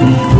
Sweet.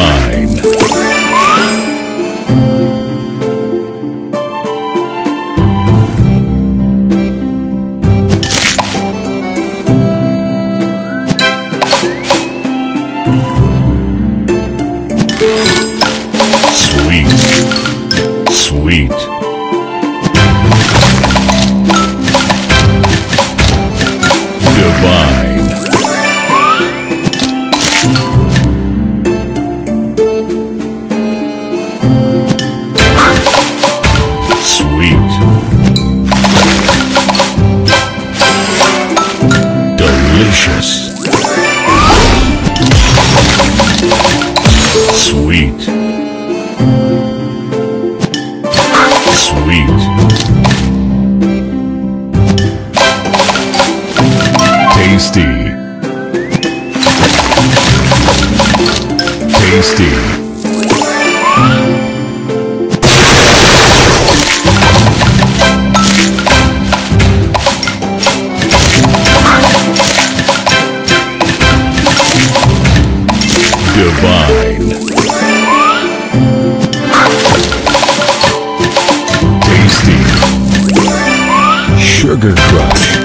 Divine. Sweet. Delicious. Sweet. Divine. Tasty. Sugar Crush.